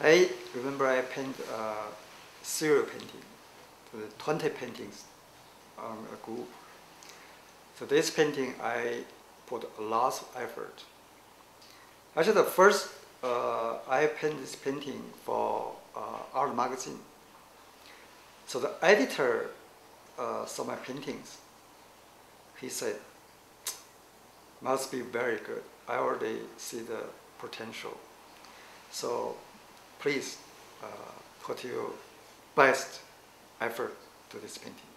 I remember I paint uh, serial painting, 20 paintings on a group. So this painting I put a lot of effort. Actually, the first uh, I painted this painting for uh, art magazine. So the editor uh, saw my paintings. He said, must be very good. I already see the potential. So please uh, put your best effort to this painting.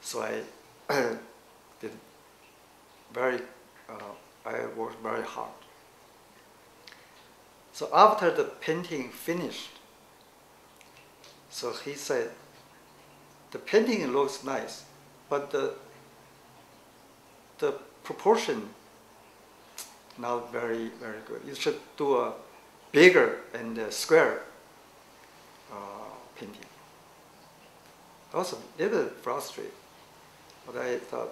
So I did very, uh, I worked very hard. So after the painting finished, so he said, the painting looks nice, but the, the proportion not very, very good. You should do a bigger and square uh, painting. Was a little frustrated, but I thought,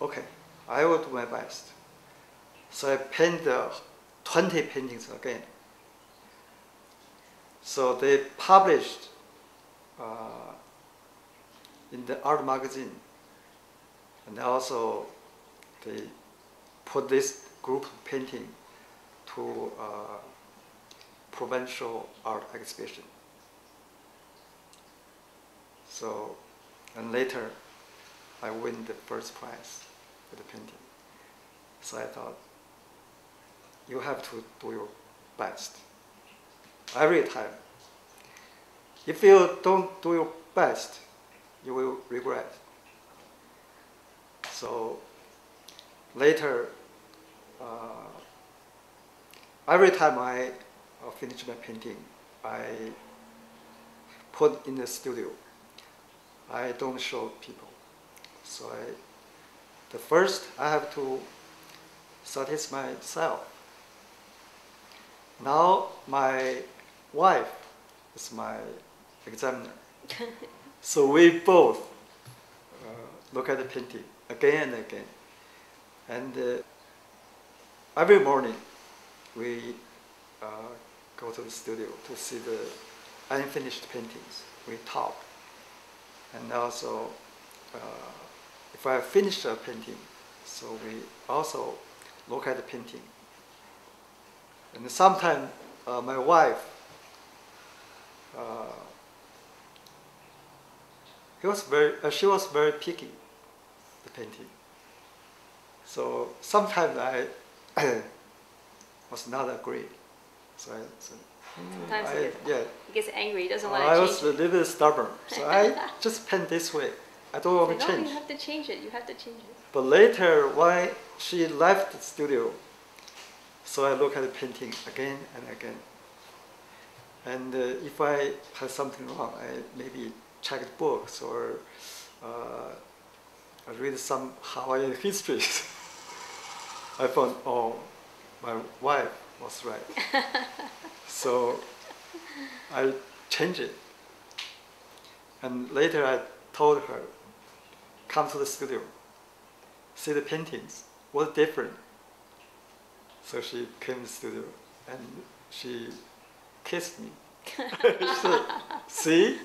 okay, I will do my best. So I painted 20 paintings again. So they published uh, in the art magazine, and also they put this group painting to uh, provincial art exhibition. So, and later I win the first prize for the painting. So I thought, you have to do your best every time. If you don't do your best, you will regret. So later, uh, every time I finish my painting, I put in the studio. I don't show people. So I, the first I have to satisfy myself. Now my wife is my examiner. so we both uh, look at the painting again and again. And uh, every morning we uh, go to the studio to see the unfinished paintings. We talk. And also, uh, if I finish a painting, so we also look at the painting. And sometimes uh, my wife, uh, he was very, uh, she was very picky, the painting. So sometimes I was not agree. So I said, Sometimes I, he, gets, yeah, he gets angry. He doesn't want to I was a little bit stubborn. So I just paint this way. I don't want to no, change. you have to change it. You have to change it. But later, when she left the studio, so I look at the painting again and again. And uh, if I have something wrong, I maybe check the books or uh, I read some Hawaiian history. I found, oh, my wife was right. so I changed it. And later I told her, come to the studio, see the paintings, what's different? So she came to the studio and she kissed me. she said, see,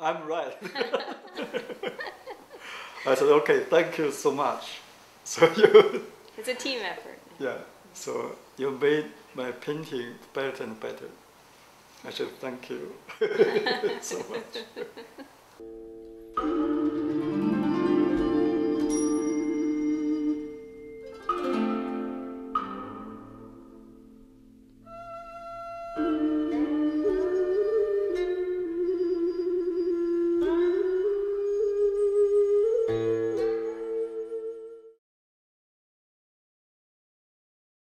I'm right. I said, okay, thank you so much. So you, It's a team effort. yeah, so you made my painting better and better. I said, thank you so much.